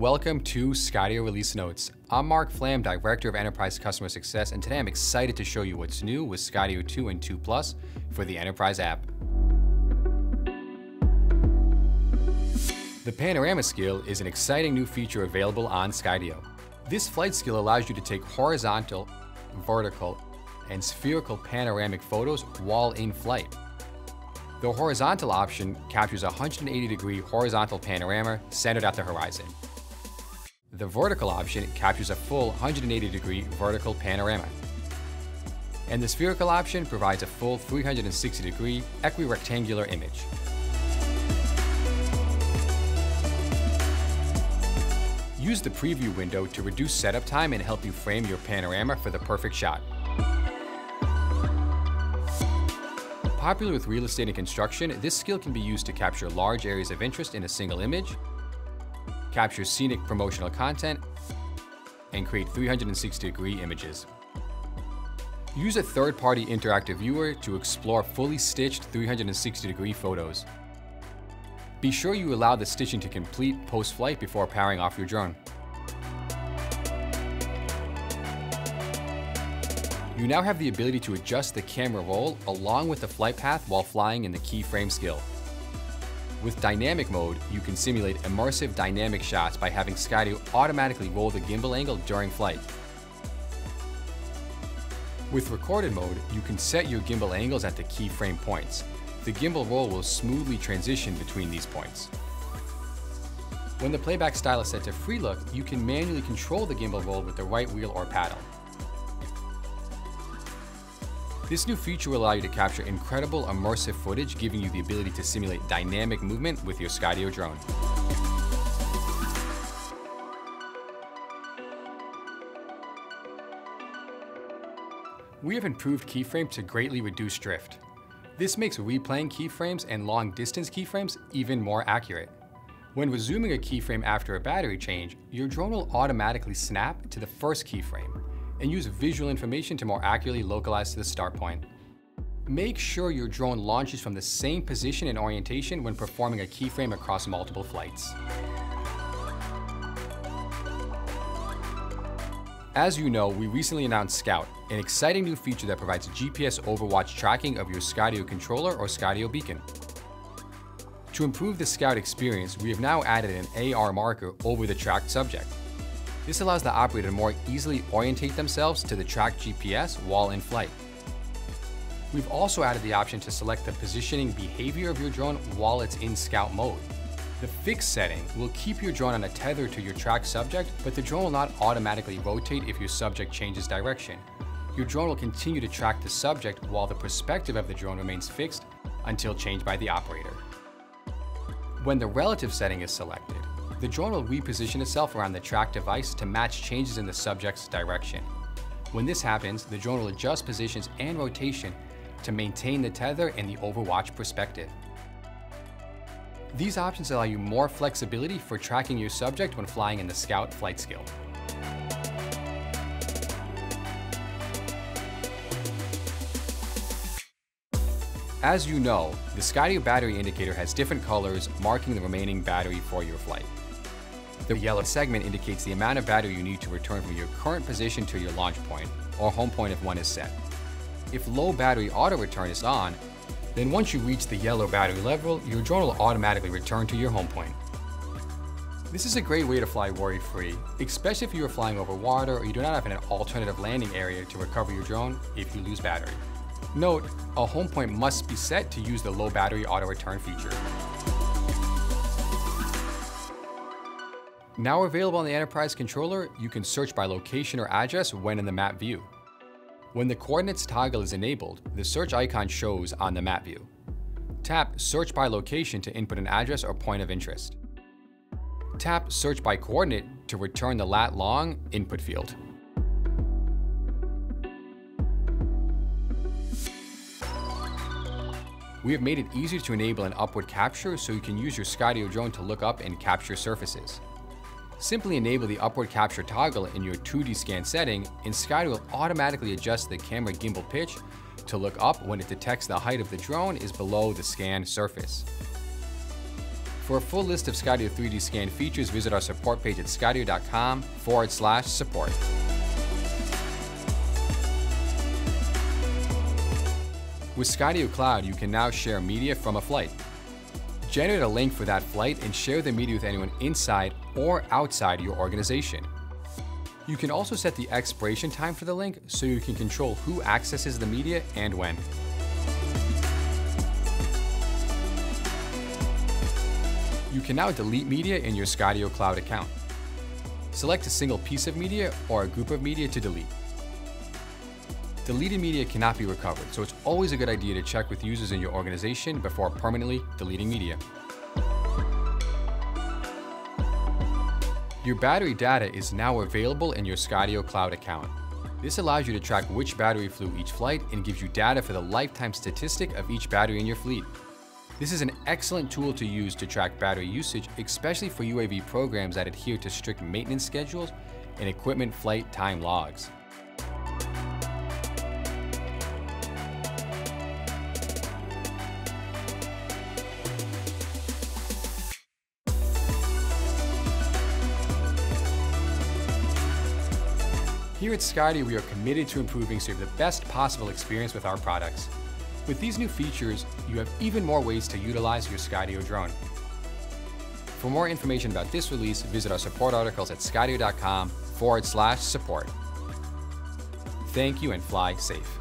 welcome to Skydio Release Notes. I'm Mark Flam, Director of Enterprise Customer Success, and today I'm excited to show you what's new with Skydio 2 and 2 Plus for the Enterprise app. The Panorama skill is an exciting new feature available on Skydio. This flight skill allows you to take horizontal, vertical, and spherical panoramic photos while in flight. The horizontal option captures a 180 degree horizontal panorama centered at the horizon. The vertical option captures a full 180 degree vertical panorama. And the spherical option provides a full 360 degree equirectangular image. Use the preview window to reduce setup time and help you frame your panorama for the perfect shot. Popular with real estate and construction, this skill can be used to capture large areas of interest in a single image, capture scenic promotional content, and create 360-degree images. Use a third-party interactive viewer to explore fully stitched 360-degree photos. Be sure you allow the stitching to complete post-flight before powering off your drone. You now have the ability to adjust the camera roll along with the flight path while flying in the keyframe skill. With dynamic mode, you can simulate immersive dynamic shots by having Skydio automatically roll the gimbal angle during flight. With recorded mode, you can set your gimbal angles at the keyframe points. The gimbal roll will smoothly transition between these points. When the playback style is set to free look, you can manually control the gimbal roll with the right wheel or paddle. This new feature will allow you to capture incredible immersive footage, giving you the ability to simulate dynamic movement with your Skydio drone. We have improved keyframe to greatly reduce drift. This makes replaying keyframes and long distance keyframes even more accurate. When resuming a keyframe after a battery change, your drone will automatically snap to the first keyframe, and use visual information to more accurately localize to the start point. Make sure your drone launches from the same position and orientation when performing a keyframe across multiple flights. As you know, we recently announced Scout, an exciting new feature that provides GPS overwatch tracking of your Skydio controller or Skydio beacon. To improve the Scout experience, we have now added an AR marker over the tracked subject. This allows the operator to more easily orientate themselves to the tracked GPS while in flight. We've also added the option to select the positioning behavior of your drone while it's in scout mode. The fixed setting will keep your drone on a tether to your tracked subject, but the drone will not automatically rotate if your subject changes direction. Your drone will continue to track the subject while the perspective of the drone remains fixed until changed by the operator. When the relative setting is selected, the drone will reposition itself around the track device to match changes in the subject's direction. When this happens, the drone will adjust positions and rotation to maintain the tether and the overwatch perspective. These options allow you more flexibility for tracking your subject when flying in the Scout flight skill. As you know, the Skydio battery indicator has different colors marking the remaining battery for your flight. The yellow segment indicates the amount of battery you need to return from your current position to your launch point, or home point if one is set. If low battery auto return is on, then once you reach the yellow battery level, your drone will automatically return to your home point. This is a great way to fly worry-free, especially if you are flying over water or you do not have an alternative landing area to recover your drone if you lose battery. Note, a home point must be set to use the low battery auto return feature. Now available on the Enterprise controller, you can search by location or address when in the map view. When the coordinates toggle is enabled, the search icon shows on the map view. Tap Search by Location to input an address or point of interest. Tap Search by Coordinate to return the lat long input field. We have made it easier to enable an upward capture so you can use your Skydio drone to look up and capture surfaces. Simply enable the upward capture toggle in your 3D scan setting, and Skydio will automatically adjust the camera gimbal pitch to look up when it detects the height of the drone is below the scan surface. For a full list of Skydio 3D scan features, visit our support page at skydio.com forward slash support. With Skydio Cloud, you can now share media from a flight. Generate a link for that flight and share the media with anyone inside or outside your organization. You can also set the expiration time for the link so you can control who accesses the media and when. You can now delete media in your Skydio Cloud account. Select a single piece of media or a group of media to delete. Deleted media cannot be recovered, so it's always a good idea to check with users in your organization before permanently deleting media. Your battery data is now available in your Skydio Cloud account. This allows you to track which battery flew each flight and gives you data for the lifetime statistic of each battery in your fleet. This is an excellent tool to use to track battery usage, especially for UAV programs that adhere to strict maintenance schedules and equipment flight time logs. Here at Skydio, we are committed to improving so you have the best possible experience with our products. With these new features, you have even more ways to utilize your Skydio drone. For more information about this release, visit our support articles at skydio.com forward slash support. Thank you and fly safe.